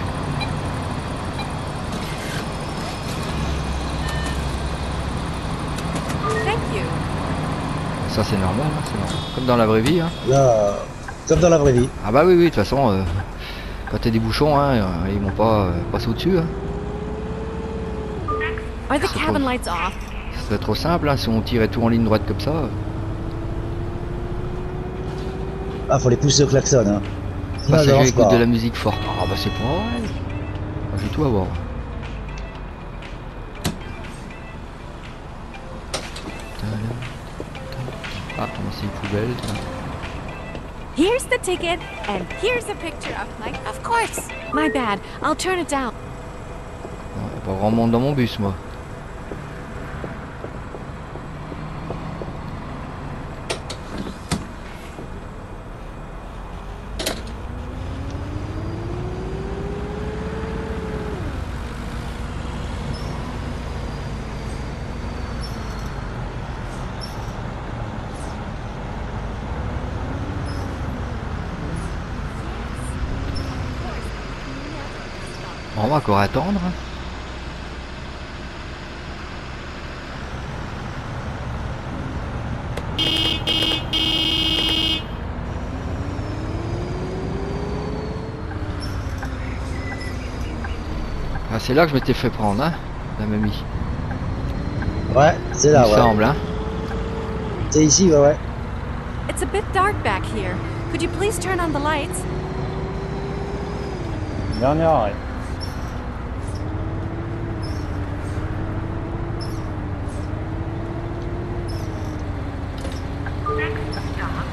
Thank you. Ça, c'est normal, hein, c'est normal. Comme dans la vraie vie. Hein. Là, comme dans la vraie vie. Ah bah oui, oui, de toute façon, euh, quand t'as des bouchons, hein, euh, ils vont pas euh, passer au-dessus. Hein. Are the C'est cabin trop- lights off? Ce serait trop simple hein, si on tirait tout en ligne droite comme ça. Ah, faut les pousser au klaxon, hein. Sinon, Passager avancent écoute pas. de la musique forte. Ah bah c'est pas vrai. Pas du tout à voir. Ah, comment c'est une poubelle ça. Here's the ticket, and here's a picture of my. Of course. My bad. I'll turn it down. A pas grand monde dans mon bus moi. Encore attendre. Ah, c'est là que je m'étais fait prendre, hein, la mamie. Ouais, c'est Il là, me ouais. semble, hein. C'est ici, ouais, ouais. It's a bit dark back here. Could you please turn on the lights? Dernier arrêt.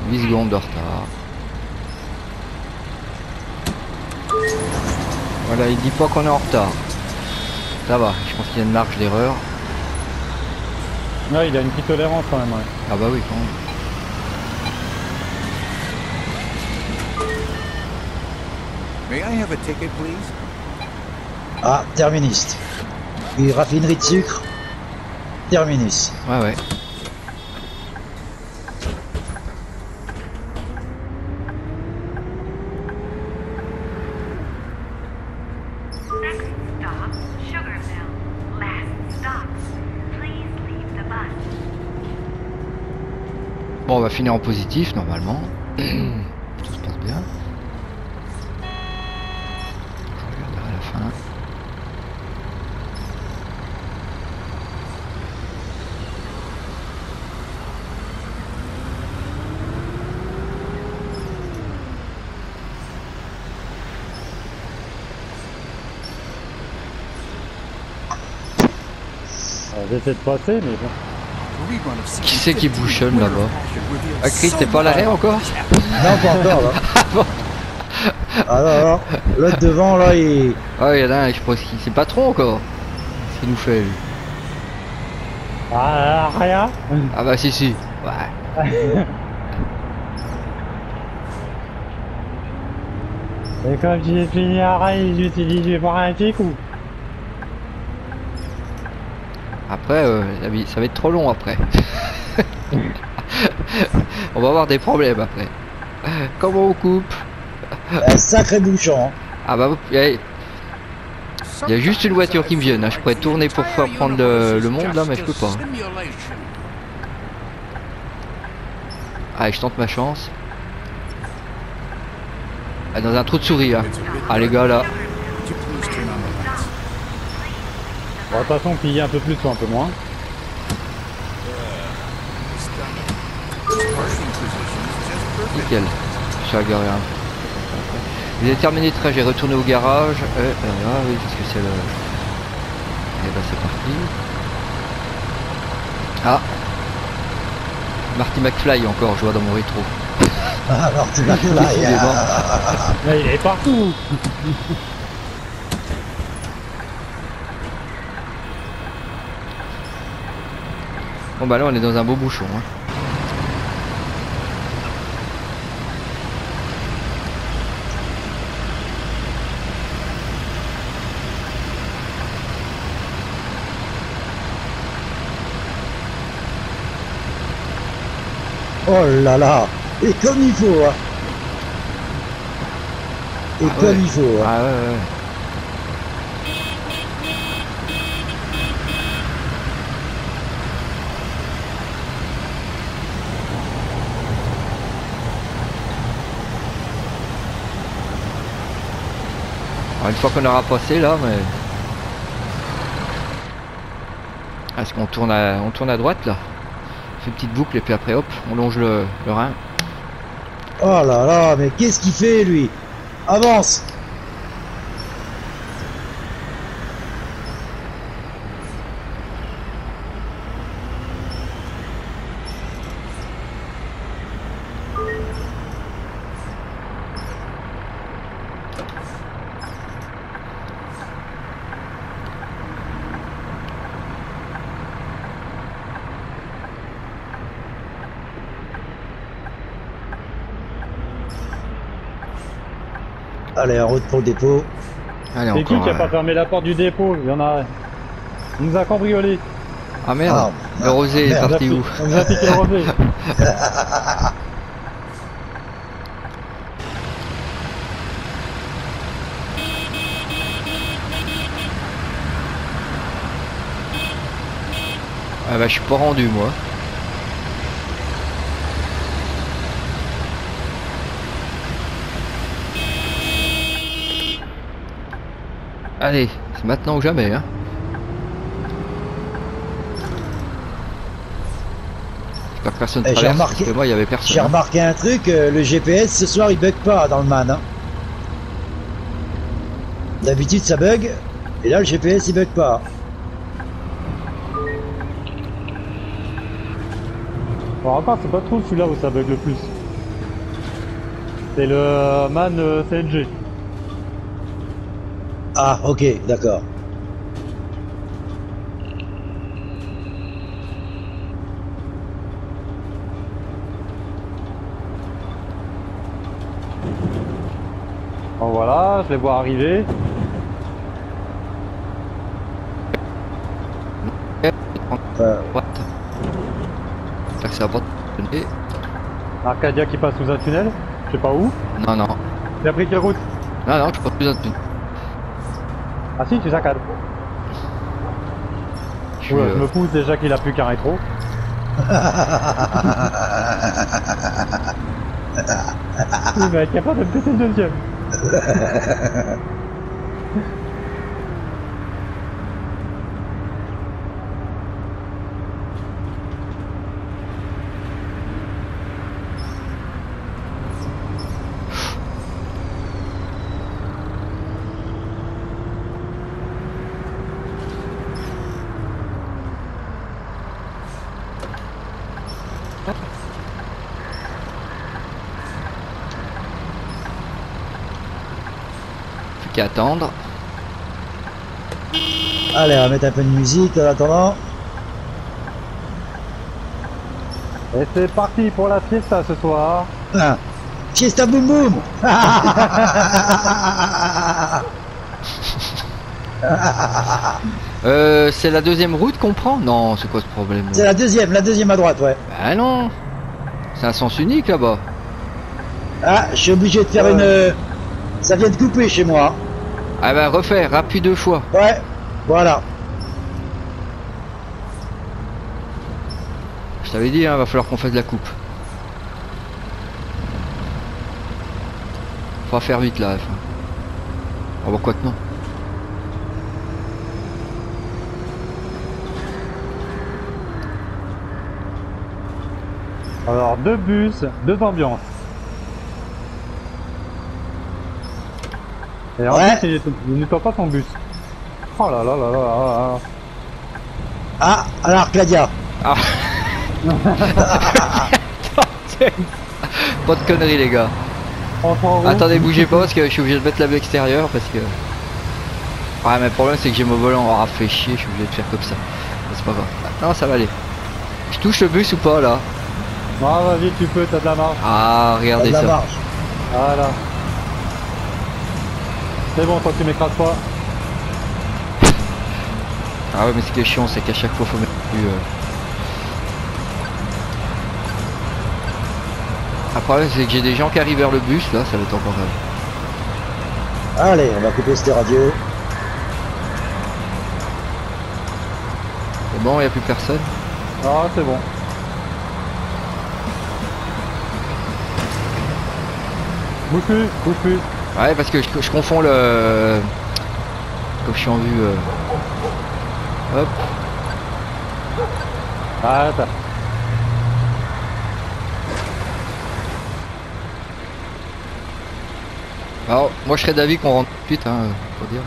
8 secondes de retard. Voilà, il dit pas qu'on est en retard. Ça va, je pense qu'il y a une marge d'erreur. Ouais, il a une petite tolérance quand même. ouais. Ah bah oui, quand même. May I have a ticket, please? Ah, terministe. Puis raffinerie de sucre. Terminus. Ouais, ouais. Next stop, Sugar Mill. Last stop. Please leave the bus. Bon, on va finir en positif, normalement. *clears throat* Tout se passe bien. Je regarderai à la fin. Alors, J'essaie de passer, mais bon. Qui c'est qui 15 bouchonne là-bas Ah, Chris, t'es pas à l'arrêt encore Non, pas encore, là. *laughs* Ah non, non. L'autre devant, là, il... Ah, il y en a un, je pense qu'il c'est patron encore. Ce qu'il nous fait, lui. Ah, rien Ah bah si, si. Ouais. *laughs* Et comme j'ai fini à rail, j'utilise pour un petit coup. Après, euh, ça va être trop long après. *laughs* on va avoir des problèmes après. Comment on coupe? Un sacré bouchon. hein. Ah bah, il y a- Il y a juste une voiture qui me vient, hein. Je pourrais tourner pour faire prendre le- le monde, là, mais je peux pas. Allez, je tente ma chance. Ah, dans un trou de souris, hein. Ah les gars, là. Bon, de toute façon, plier un peu plus ou un peu moins. Nickel. Je suis garé un peu. Vous avez terminé le trajet, retourné au garage. Euh, euh, ah oui, parce que c'est le... Et bah c'est parti. Ah Marty McFly encore, je vois dans mon rétro. Ah, y Décidément. Là, il est partout Bah là on est dans un beau bouchon. hein. Oh là là Et comme il faut, hein. Et Ah comme ouais. il faut, hein. Ah ouais, ouais, une fois qu'on aura passé là, mais. Est-ce qu'on tourne à, tourne à droite là? On fait une petite boucle et puis après hop, on longe le, le rein. Oh là là, mais qu'est-ce qu'il fait, lui? Avance Allez, en route pour le dépôt. Allez C'est qui qui a euh, pas fermé la porte du dépôt Il y en a. Il nous a cambriolé. Ah merde, Ah, le rosé est parti où On nous a piqué le rosé. Ah bah je suis pas rendu moi. Allez, c'est maintenant ou jamais hein. J'espère que personne j'ai traverse parce remarqué- que moi il y avait J'ai personne. hein. remarqué un truc, euh, le GPS ce soir il bug pas dans le man. hein. D'habitude ça bug, et là le GPS il bug pas. Bon, encore, c'est pas trop celui-là où ça bug le plus. C'est le man euh, CNG. Ah, ok, d'accord. Bon voilà, je les vois arriver. C'est Arcadia qui passe sous un tunnel Je sais pas où Non, non. T'as pris quelle route? Non, non, je passe sous un tunnel. Ah si, tu saccades. Je Ouais, euh, Je me pousse déjà qu'il a plus qu'un rétro. Il a pas de me péter le deuxième. *laughs* qu'à attendre. Allez, on va mettre un peu de musique en attendant. Et c'est parti pour la fiesta ce soir. Ah. Fiesta boum boum *laughs* Euh, c'est la deuxième route qu'on prend? Non, c'est quoi ce problème? C'est la deuxième, la deuxième à droite, ouais. Bah non C'est un sens unique là-bas. Ah, je suis obligé de faire Ouais. une... euh, Ça vient de couper chez moi. Ah bah refaire, appuie deux fois. Ouais, voilà. Je t'avais dit, hein, va falloir qu'on fasse de la coupe. Faut faire vite là. enfin. Ah bah quoi que non. Alors deux bus, deux ambiances. Et en Ouais. plus, il il nettoie pas son bus. Oh là là là là là là. Ah, alors Claudia. *laughs* Pas de conneries les gars. Attendez, bougez pas parce que je suis obligé de mettre la vue extérieure parce que. Ouais, mais le problème c'est que j'ai mon volant. Ah, fait chier, je suis obligé de faire comme ça. Mais C'est pas grave. Ah, Non, ça va aller. Je touche le bus ou pas là? Ah vas-y, tu peux, t'as de la marge. Ah, regardez la ça. marge. Voilà. C'est bon, toi tu m'écrases pas. Ah ouais, mais ce qui est chiant, c'est qu'à chaque fois faut mettre plus. Euh... Problème c'est que j'ai des gens qui arrivent vers le bus là, ça va être encore grave. Allez, on va couper cette radio. C'est bon, y a plus personne? Ah c'est bon. Bouge plus, bouge plus. Ouais, parce que je, je confonds le. Comme je suis en vue. euh, Hop. Ah t'as. Alors, moi je serais d'avis qu'on rentre tout de suite, hein, faut dire.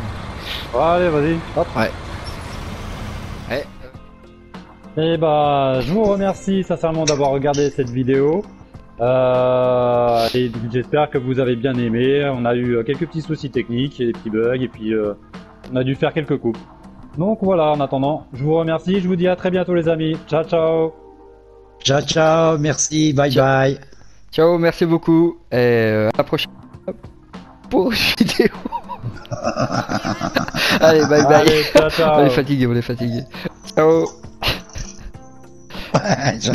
Allez, vas-y. Hop. Ouais. Et bah, je vous remercie sincèrement d'avoir regardé cette vidéo. Euh, et j'espère que vous avez bien aimé. On a eu euh, quelques petits soucis techniques et des petits bugs et puis euh, on a dû faire quelques coupes. Donc voilà, en attendant, je vous remercie. Je vous dis à très bientôt les amis. Ciao ciao. Ciao, ciao, merci, bye Ciao. bye. Ciao, merci beaucoup. Et euh, à la prochaine pour une *laughs* vidéo. *laughs* Allez, bye bye. Allez, ciao *laughs* ciao. On est fatigué, on est fatigué. Ciao. Ciao.